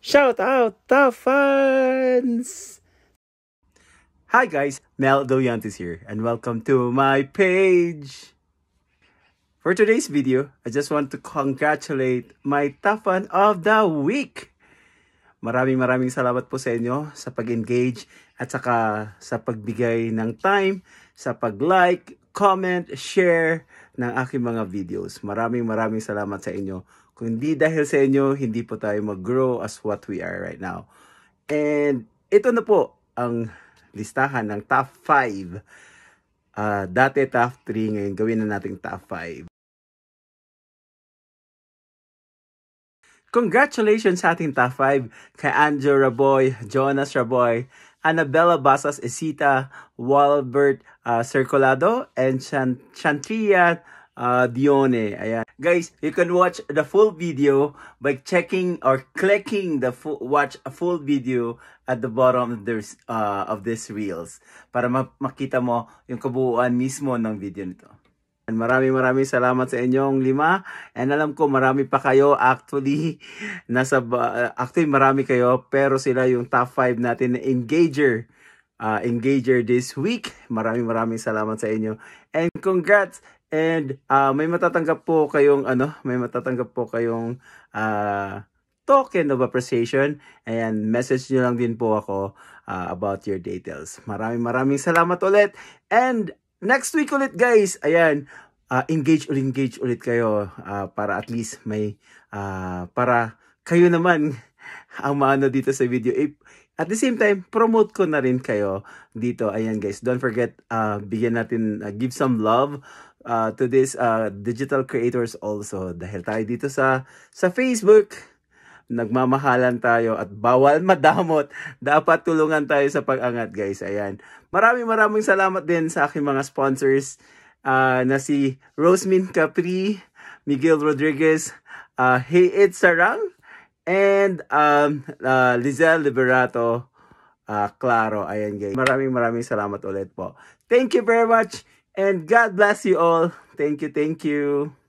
Shout out to fans! Hi guys, Mel Doyantes here and welcome to my page. For today's video, I just want to congratulate my top of the week. Maraming maraming salamat po sa inyo sa pag-engage at saka sa pagbigay ng time, sa pag-like, comment, share ng aking mga videos. Maraming maraming salamat sa inyo. Kung hindi dahil sa inyo, hindi po tayo mag-grow as what we are right now. And ito na po ang listahan ng top 5. Uh, dati top 3, ngayon gawin na nating top 5. Congratulations sa ating top 5 kay Andrew Raboy, Jonas Raboy, Annabella Basas Esita, Walbert uh, Circulado, and Chant Chantria uh, Dione. Ayan. Guys, you can watch the full video by checking or clicking the watch a full video at the bottom of this, uh, of this reels para ma- makita mo yung kabuuan mismo ng video nito. And maraming maraming salamat sa inyong lima. And alam ko marami pa kayo actually nasa uh, actually marami kayo pero sila yung top 5 natin na engager uh, engager this week. Maraming maraming salamat sa inyo. And congrats And uh, may matatanggap po kayong ano, may matatanggap po kayong uh, token of appreciation. Ayan, message nyo lang din po ako uh, about your details. Maraming maraming salamat ulit. And next week ulit guys, ayan, uh, engage ulit, engage ulit kayo. Uh, para at least may, uh, para kayo naman ang maano dito sa video. If, at the same time, promote ko na rin kayo dito. Ayan guys, don't forget, uh, bigyan natin, uh, give some love uh, to this uh, digital creators also. Dahil tayo dito sa sa Facebook nagmamahalan tayo at bawal madamot. Dapat tulungan tayo sa pag-angat, guys. Ayan. Maraming maraming salamat din sa aking mga sponsors uh, na si Rosemin Capri, Miguel Rodriguez, uh, Hey It Sarang, and um, uh, Lizelle Liberato uh, Claro. Ayan, guys. Maraming maraming salamat ulit po. Thank you very much. And God bless you all. Thank you, thank you.